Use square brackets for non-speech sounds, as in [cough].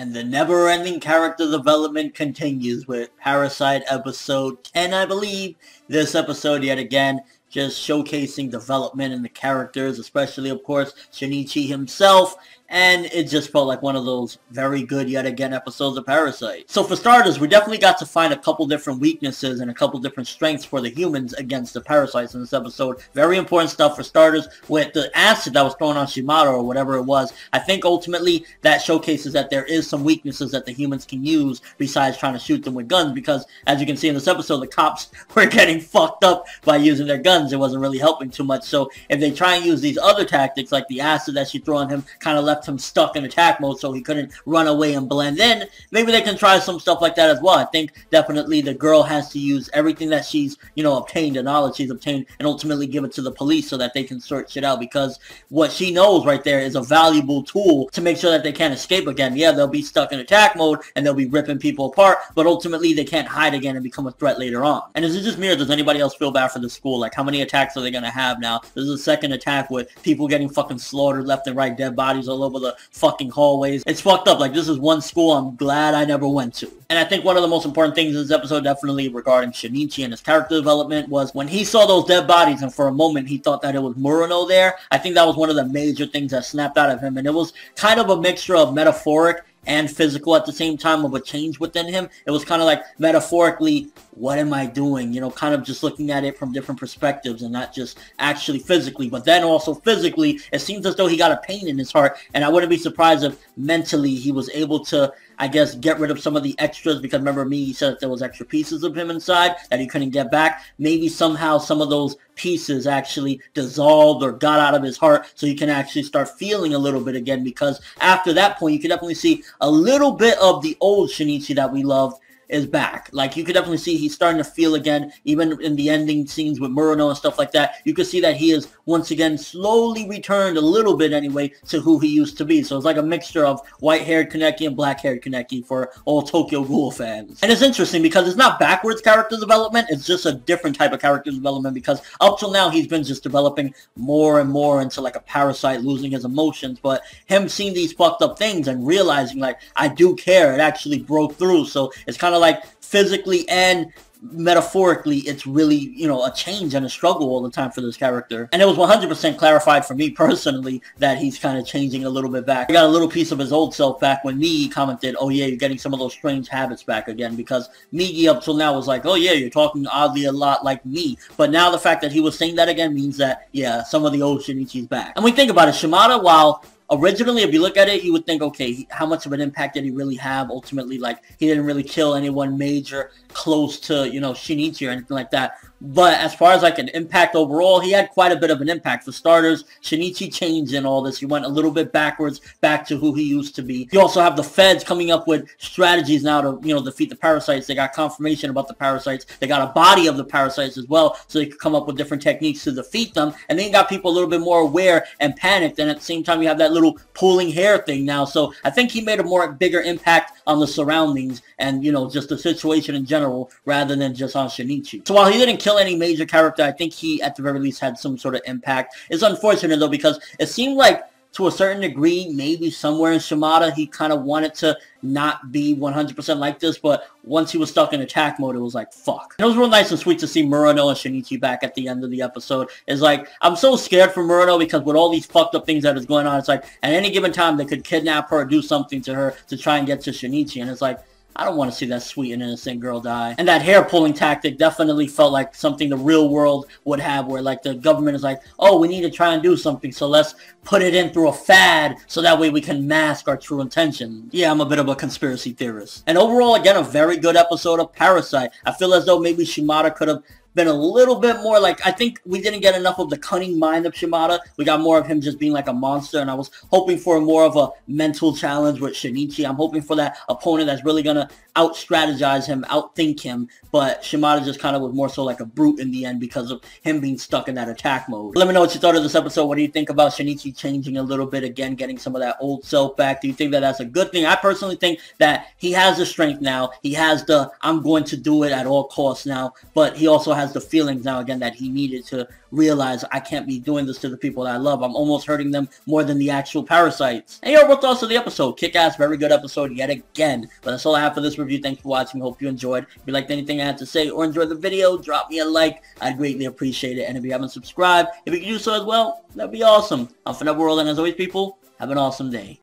And the never-ending character development continues with Parasyte episode 10, I believe. This episode, yet again, just showcasing development in the characters, especially, of course, Shinichi himself, and it just felt like one of those very good yet again episodes of Parasyte. So for starters, we definitely got to find a couple different weaknesses and a couple different strengths for the humans against the parasites in this episode. Very important stuff for starters with the acid that was thrown on Shimada or whatever it was. I think ultimately that showcases that there is some weaknesses that the humans can use besides trying to shoot them with guns because as you can see in this episode, the cops [laughs] were getting fucked up by using their guns. It wasn't really helping too much. So if they try and use these other tactics like the acid that she threw on him kind of left him stuck in attack mode so he couldn't run away and blend in. Maybe they can try some stuff like that as well. I think definitely the girl has to use everything that she's, you know, obtained, the knowledge she's obtained, and ultimately give it to the police so that they can sort shit out because what she knows right there is a valuable tool to make sure that they can't escape again. Yeah, they'll be stuck in attack mode and they'll be ripping people apart, but ultimately they can't hide again and become a threat later on. And is it just me or does anybody else feel bad for the school? Like how many attacks are they going to have now? This is a second attack with people getting fucking slaughtered left and right, dead bodies all over over the fucking hallways. It's fucked up. Like, this is one school I'm glad I never went to. And I think one of the most important things in this episode, definitely regarding Shinichi and his character development, was when he saw those dead bodies and for a moment he thought that it was Murano there. I think that was one of the major things that snapped out of him. And it was kind of a mixture of metaphoric and physical at the same time of a change within him. It was kind of like metaphorically, what am I doing? You know, kind of just looking at it from different perspectives and not just actually physically. But then also physically, it seems as though he got a pain in his heart. And I wouldn't be surprised if mentally he was able to I guess, get rid of some of the extras because remember me, he said there was extra pieces of him inside that he couldn't get back. Maybe somehow some of those pieces actually dissolved or got out of his heart so you can actually start feeling a little bit again because after that point, you can definitely see a little bit of the old Shinichi that we loved is back. Like you could definitely see he's starting to feel again, even in the ending scenes with Murano and stuff like that. You could see that he is once again slowly returned a little bit anyway to who he used to be. So it's like a mixture of white-haired Kaneki and black-haired Kaneki for all Tokyo Ghoul fans. And it's interesting because it's not backwards character development. It's just a different type of character development because up till now he's been just developing more and more into like a parasite, losing his emotions. But him seeing these fucked up things and realizing like I do care, it actually broke through. So it's kind of like physically and metaphorically it's really you know a change and a struggle all the time for this character. And it was 100% clarified for me [laughs] personally that he's kind of changing a little bit back. I got a little piece of his old self back when Migi commented oh yeah you're getting some of those strange habits back again because Migi up till now was like oh yeah you're talking oddly a lot like me. But now the fact that he was saying that again means that yeah some of the old Shinichi's back. And we think about it Shimada while originally, if you look at it, you would think, okay, how much of an impact did he really have? Ultimately, like he didn't really kill anyone major close to, you know, Shinichi or anything like that. But as far as like an impact overall, he had quite a bit of an impact. For starters, Shinichi changed in all this. He went a little bit backwards back to who he used to be. You also have the feds coming up with strategies now to, you know, defeat the parasites. They got confirmation about the parasites. They got a body of the parasites as well, so they could come up with different techniques to defeat them. And then you got people a little bit more aware and panicked. And at the same time, you have that little pulling hair thing now. So I think he made a more bigger impact on the surroundings and, you know, just the situation in general rather than just on Shinichi. So while he didn't kill any major character. I think he, at the very least, had some sort of impact. It's unfortunate, though, because it seemed like to a certain degree, maybe somewhere in Shimada, he kind of wanted to not be 100% like this, but once he was stuck in attack mode, it was like, fuck. And it was real nice and sweet to see Murano and Shinichi back at the end of the episode. It's like, I'm so scared for Murano because with all these fucked up things that is going on, it's like, at any given time, they could kidnap her or do something to her to try and get to Shinichi, and it's like, I don't want to see that sweet and innocent girl die. And that hair pulling tactic definitely felt like something the real world would have where like the government is like, oh, we need to try and do something. So let's put it in through a fad so that way we can mask our true intention. Yeah, I'm a bit of a conspiracy theorist. And overall, again, a very good episode of Parasyte. I feel as though maybe Shimada could have been a little bit more like I think we didn't get enough of the cunning mind of Shimada. We got more of him just being like a monster, and I was hoping for more of a mental challenge with Shinichi. I'm hoping for that opponent that's really gonna out strategize him, outthink him. But Shimada just kind of was more so like a brute in the end because of him being stuck in that attack mode. Let me know what you thought of this episode. What do you think about Shinichi changing a little bit again, getting some of that old self back? Do you think that that's a good thing? I personally think that he has the strength now. He has the I'm going to do it at all costs now, but he also has the feelings now again that he needed to realize I can't be doing this to the people that I love. I'm almost hurting them more than the actual parasites. And your overall thoughts of the episode. Kick-ass, very good episode yet again. But that's all I have for this review. Thanks for watching. Hope you enjoyed. If you liked anything I had to say or enjoyed the video, drop me a like. I'd greatly appreciate it. And if you haven't subscribed, if you could do so as well, that'd be awesome. I'm ForneverWorld, and as always, people, have an awesome day.